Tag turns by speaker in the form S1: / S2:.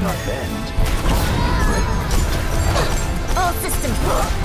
S1: not bend.
S2: All systems.
S1: The